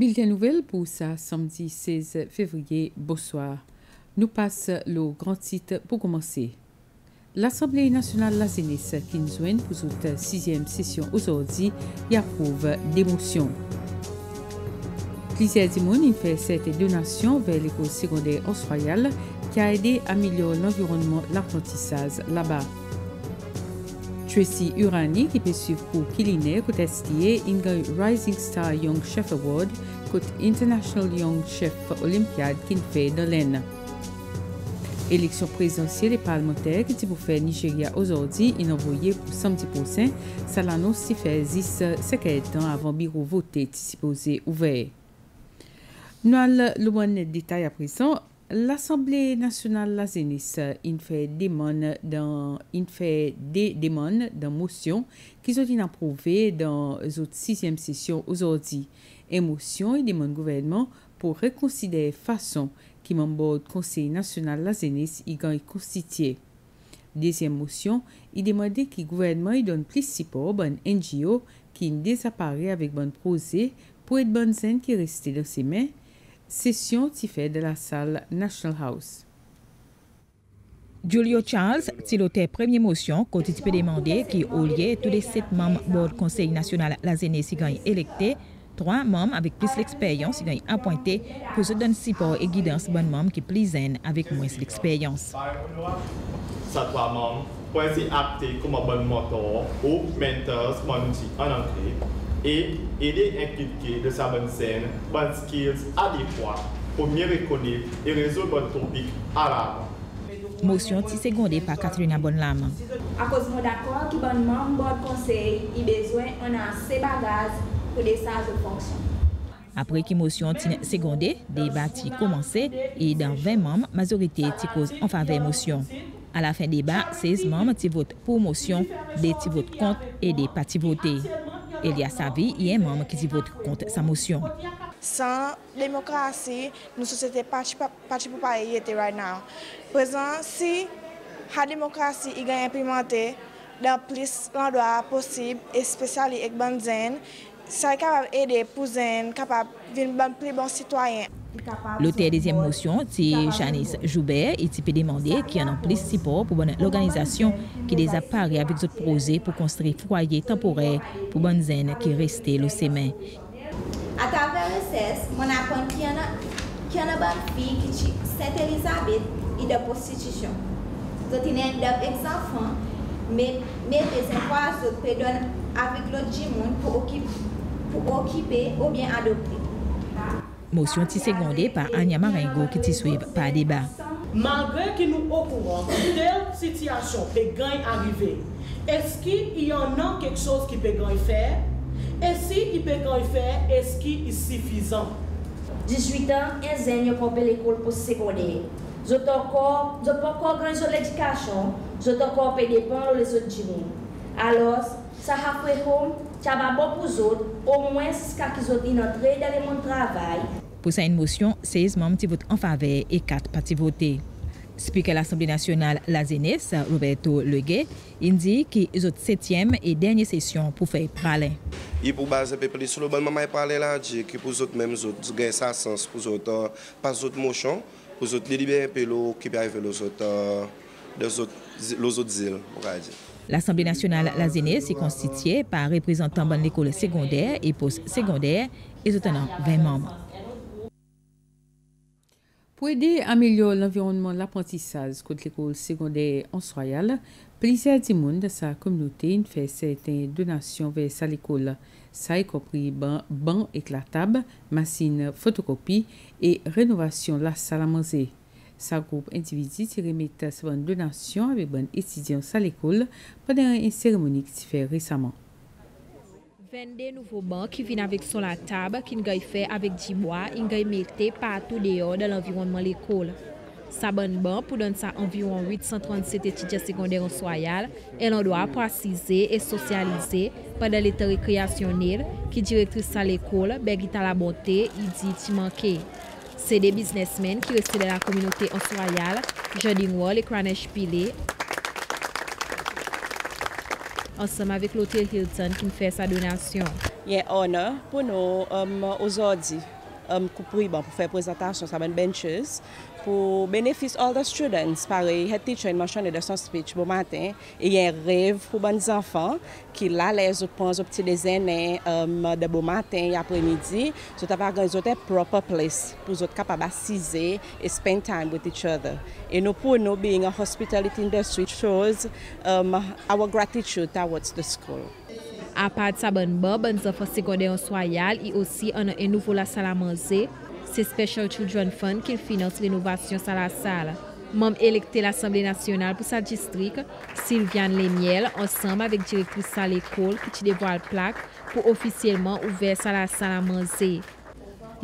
Bulletin nouvelle pour ça, samedi 16 février, bonsoir. Nous passe le grand titre pour commencer. L'Assemblée nationale la Zénis qui nous joint pour cette sixième session aujourd'hui y approuve des motions. Plusieurs ont fait cette donation vers l'école secondaire Royal qui a aidé à améliorer l'environnement, l'apprentissage là-bas. Tracy Urani qui peut suivre pour Kiline côté estier une Rising Star Young Chef Award côté International Young Chef Olympiade qui fait de l'Aisne. Élection présidentielle et parlementaire qui pour faire Nigeria aujourd'hui, il envoyé pour samedi prochain. Ça l'annonce si fait 10 temps avant bureau voté supposé ouvert. Nous allons le détail à présent. L'Assemblée nationale la Zénis il fait demande dans fait des demandes de motion qui sont approuvées dans la sixième session aujourd'hui. Émotion et demande gouvernement pour reconsidérer façon qui membre Conseil national la Zénis y est constitué. Deuxième motion, il demande que le gouvernement y donne plus support à NGO qui désapparaît avec bon projet pour être bonne qui reste dans ses mains session fait de la salle National House. Julio Charles, pilotait première motion, quand il peut demander qu'au lieu tous les sept membres du Conseil national la zéné si électés, trois membres avec plus d'expérience si appointés pour se donner support et guidance bon membres qui plus avec moins d'expérience. Ces trois membres pour être aptés comme un bon mentor ou mentor en anglais et aider inculquer de sa bonne scène bonnes skills adéquats pour mieux reconnaître et résoudre votre topic arabe. Motion ti secondée par Catherine Bonlam. À cause de mon accord, qui bon membre du conseil, il besoin on a assez bagages pour des sages de fonction. Après qui motion ti secondée, débat ti commencé et dans 20 membres, majorité ti cause en faveur motion. À la fin débat, 16 membres ti votent pour motion, des ti votent contre et des pas ti votés. Elia Savi y est membre qui dit vote contre sa motion. Sans démocratie, nous société parti pour pas y être right now. Présent, si la démocratie y gagne implémentée dans plus l'endroit possible, et spécialement avec les ça est capable d'aider pour être capable de devenir plus bon citoyen. L'auteur deuxième motion, c'est Janice Joubert, et tu peux demander qu'il y en a plus de support pour l'organisation qui désapparaît avec d'autres projets pour construire foyer temporaire pour bonnes zen qui restent le semaine. À travers le CES, on apprend qu'il y en a qu'il y a une bonne fille qui est Sainte-Elisabeth et de prostitution. Donc, il y a un enfants, mais mais les enfants se avec l'autre pour occuper, pour occuper ou bien adopter. Motion ti secondée par Anya Marengo qui t'y suive par débat. Malgré qu'ils nous au courant telle situation peut gagner arriver, est-ce qu'il y en a quelque chose qui peut gagner faire? Et si il peut gagner faire, est-ce qu'il est suffisant? 18 ans, 15 ans, ils ont l'école pour secondaire. Je n'ai pas encore grand sur l'éducation, je n'ai encore pas dépendre les autres Alors, ça a fait home, ça va bon pour les autres, au moins jusqu'à qu'ils ont entré dans le monde travail, Pour cette motion, 16 membres votent en faveur et 4 partis votés. Speaker de l'Assemblée nationale, la Zénis, Roberto Leguet, indique qu'il y a septième et dernière session pour faire parler. Et pour baser peu plus sur le bon moment parler là, dit que pour autres mêmes autres, gain ça sens pour autres pas autres motions, pour autres libérer un peu l'eau qui peut arriver les autres les autres les autres îles, on va dire. L'Assemblée nationale la Zénis est constituée par représentants de l'école secondaire et post-secondaire et notamment 20 membres. Pour aider à améliorer l'environnement de l'apprentissage contre l'école secondaire en Soyal, plusieurs monde de sa communauté ont fait certaines donations vers sa l'école. Ça y compris bancs ban éclatables, machines photocopie et rénovation de la salle à manger. Sa groupe individu remettait sa donation avec bon étudiants à l'école pendant une cérémonie qui s'est faite récemment. 22 nouvo bank ki vin avèk son la tab ki n gay fè avèk jibwa, n gay metè patou deyo dan l'environman l'ekol. Sa ban ban pou don sa environ 837 etidja sekondèr an soyal, el an doa pou asize e sosyalize padan l'ete rekreasyonel ki direktris sa l'ekol Begita La Bonté y di ti manke. Se de biznesmen ki reste de la kominote an soyal, Jardin Wall e Kranesh Pile, ansam avik Lotel Hilton ki m fè sa donasyon. Yen honor pou nou um, ozodi um, pou, pou fè prezentasyon sa men benches pou benefis all the students. Pare, head teacher yon manchon de son speech bo matin, e yon rev pou ban zanfan, ki la le zopon zop ti de zenen e, um, de bo maten, yon apremidi, zot ap organizote proper place, pou zot kapab asize e spend time with each other. E nou pou nou being a hospitality industry shows um, our gratitude towards the school. A Apad sa ban ba, ban zanfan sekode yon soyal, yon osi an an nouvo la salamanze, Se Special Children Fund ki finance renovasyon sa la sal. Mam elekte l'Assemblée Nationale pou sa distrik, Sylviane Lemiel, ansanm avèk direktris sa l'ekol ki ti devwa l'plak pou ofisyelman ouver sa la sal a manze.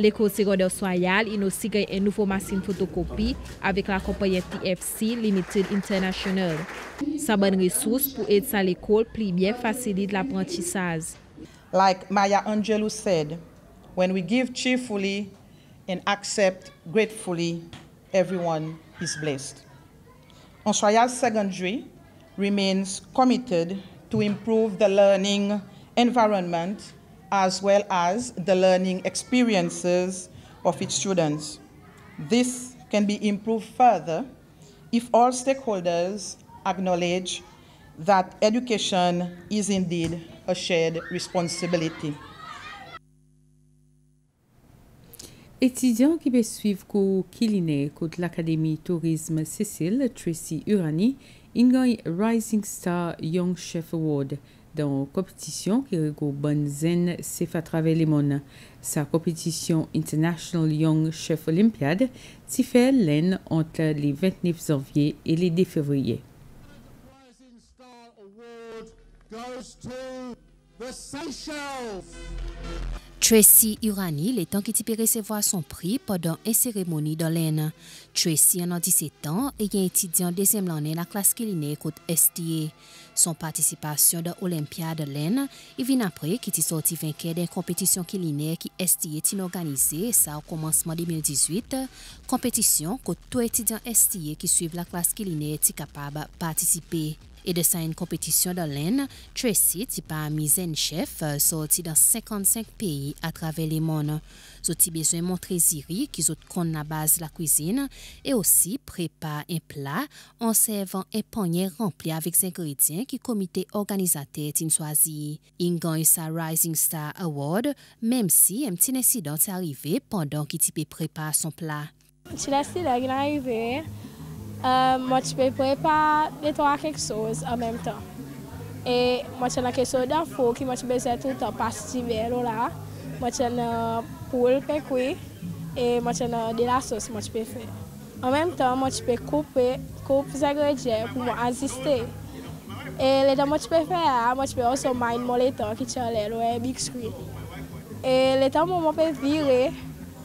L'ekol segodeur soyal inosi gay en nouvo masin fotokopi avèk la kompanyen TFC Limited International. Sa ban resous pou ed sa l'ekol pli bien fasilit l'aprentisaz. Like Maya Angelou said, when we give cheerfully, and accept gratefully everyone is blessed. Onsoyal Secondary remains committed to improve the learning environment as well as the learning experiences of its students. This can be improved further if all stakeholders acknowledge that education is indeed a shared responsibility. Étudiant qui peut suivre cours culinaire de l'Académie Tourisme Cécile, Tracy Urani, gagne Rising Star Young Chef Award dans une compétition qui regroupe bonne zen travers les mondes. Sa compétition International Young Chef Olympiade s'y fait l'année entre les 29 janvier et les 2 février. Seychelles. Tracy Urani, les temps qui t'y recevoir son prix pendant une cérémonie dans l'Aisne. Tracy en a 17 ans et est étudiant deuxième année la classe culinaire côte STA. Son participation dans l'Olympiade de l'Aisne, il vient après qu'il est sorti vainqueur d'une compétition culinaire qui STA est organisée ça au commencement 2018. Compétition que tout étudiant STA qui suit la classe culinaire est capable de participer. et de sa yon kompetisyon dan len, Tracy ti pa mizen chef sorti dan 55 peyi atrave le moun. Zot ti bezwen montre ziri ki zot kon na baz la kouzine e osi prepa en pla an servan en panye rempli avik zengredyen ki komite organizate tin swazi. Yin gan yon sa Rising Star Award, mem si yon tin insidant se arrive pandan ki ti pe prepa son pla. Ti la si la gen arrive, Uh, moi, je peux préparer deux, trois quelque chose en même temps. Et moi, j'ai quelque chose d'info qui moi, je besoin tout le temps participer là. Moi, j'ai une poule pécuit et moi, j'ai de la sauce moi, je peux faire. En même temps, moi, je peux couper, couper les ingrédients pour assister. Et les temps, moi, je peux faire, moi, je peux aussi mind mon temps qui est le big screen. Et les temps, moi, je peux virer,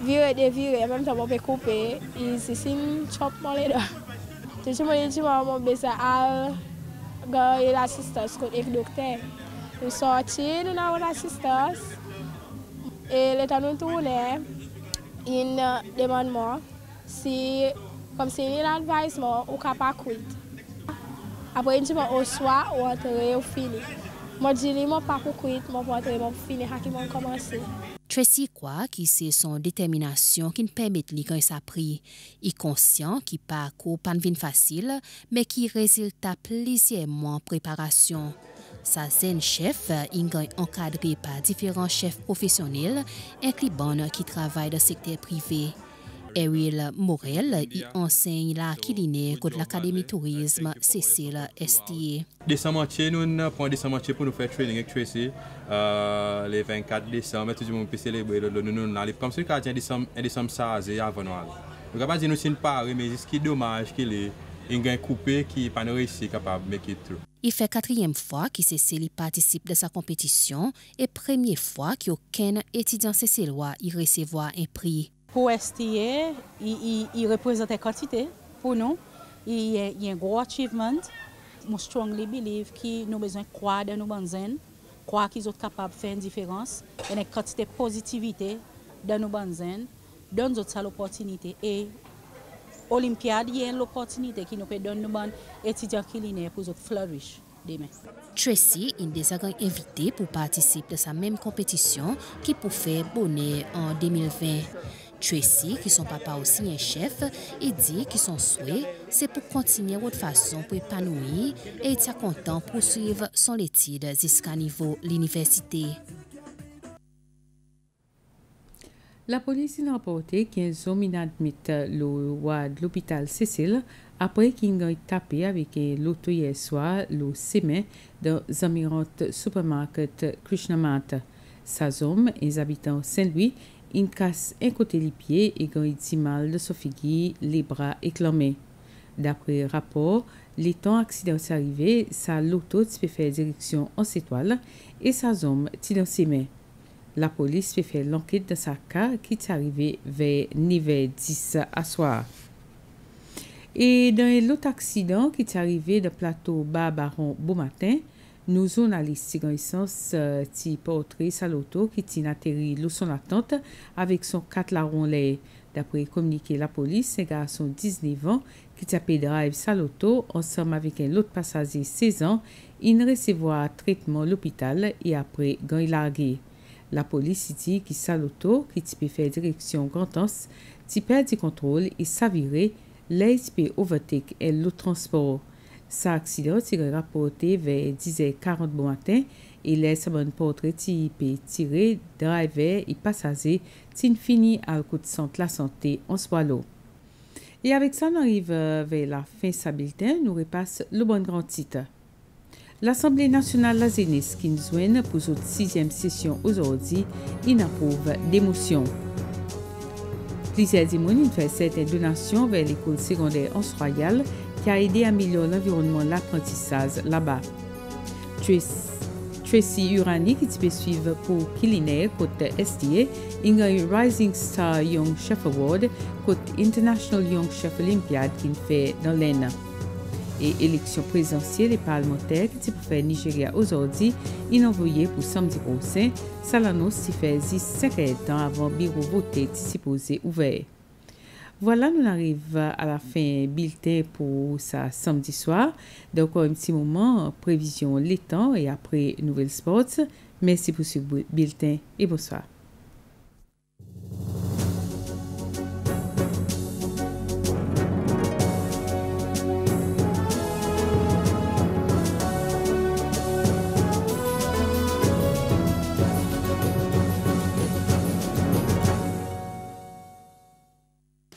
virer, dévirer, en même temps, je peux couper. Et c'est une chop mon Te chi mwen di mwen mwen beze al gwa yon asistos kote ek dokter. Mwen soti nou nan yon asistos, e letan nou toune, yon uh, deman mwen si kom se yon advice mwen ou ka pa kwit. Apo yon di mwen ou swa ou antre ou fini. Mwen di li mwen pa pou kwit, mwen pou antre mwen pou fini haki mwen komanse. Tracy kwa ki se son determinasyon ki n'permet li kan sa pri. I konsyon ki pa ko panvin fasil, me ki rezilta plezyèman preparasyon. Sa zen chef ingan ankadre pa diferan chef profesyonel, inkli ban ki travay da sekter privé. Ariel Morel y enseigne la culinaire de l'Académie Tourisme Cécile STA. Décembre nous prenons décembre pour nous faire training avec Tracy. Euh, le 24 décembre, tout le monde peut célébrer le nous allons comme ce qu'il décembre décembre ça avant nous. Donc pas dire nous sommes pas mais ce qui est dommage qu'il est il a coupé qui pas réussi capable de make it through. Il fait quatrième fois que Cécile participe de sa compétition et première fois qu'aucun étudiant cécilois y recevoir un prix. Pou STA, yi reprezentè kantite pou nou. Yi yon gro achievement. Mou strongly believe ki nou bezwen kwa den nou banzen, kwa ki zot kapab fè yon diferans, yon e ek kantite pozitivite den nou banzen, don zot sa l'opportunite. E olimpiade yon l'opportunite ki nou pe don nou ban etidyan ki linè pou zot flourish. Tracy est déjà invité pour participer à sa même compétition qui pour faire bonnet en 2020. Tracy, qui son papa aussi un chef, et dit que son souhait, c'est pour continuer votre façon pour épanouir et être content pour suivre son étude jusqu'à niveau l'université. La police a rapporté qu'un homme inadmit le roi de l'hôpital Cécile après qu'il a tapé avec l'auto hier soir le semaine dans Zamirant Supermarket Krishnamata. Sa homme, les habitants Saint-Louis, il casse un côté les pieds et il dit mal de son figure, les bras éclamés. D'après rapport, les temps accident arrivé, sa l'auto peut faire direction en étoile et sa homme tire dans ses mains. La police fait faire l'enquête de sa cas qui est arrivé vers 9h10 à soir. Et dans l'autre accident qui est arrivé de plateau Barbaron beau matin, nous journalistes connaissance euh, ti portrait sa l'auto qui tient atterri l'eau son attente avec son 4 larron lait. D'après communiqué la police, un garçon 19 ans qui s'appelle drive sa l'auto ensemble avec un autre passager 16 ans, il recevoir traitement à l'hôpital et après il largué. La police dit que sa l'auto qui peut faire direction Grand Anse, ti perd du contrôle et s'avirait l'ASP overtake et le transport. Sa accident est rapporté vers 10h40 bon matin et laisse un portrait qui peut tirer driver et passager qui finit à coup de centre la santé en swallow. Et avec ça, on arrive vers la fin sa bulletin. Nous repasse le bon grand titre. L'Assemblée nationale la Zénis qui nous joigne pour cette sixième session aujourd'hui, il approuve d'émotion. Plusieurs démonies fait cette donation vers l'école secondaire en Royal qui a aidé à améliorer l'environnement l'apprentissage là-bas. Tracy Urani, qui peut suivre pour culinaire côté STA, il a Rising Star Young Chef Award côté International Young Chef Olympiad qui fait dans l'ENA. Et élection présidentielle et parlementaire qui peut faire Nigeria aujourd'hui, envoyé pour samedi prochain. Salanos s'y fait 5 ans avant bureau voté supposé ouvert. Voilà, nous arrivons à la fin bulletin pour ça samedi soir. Donc, un petit moment, prévision les temps et après Nouvelle Sports. Merci pour ce bulletin et bonsoir.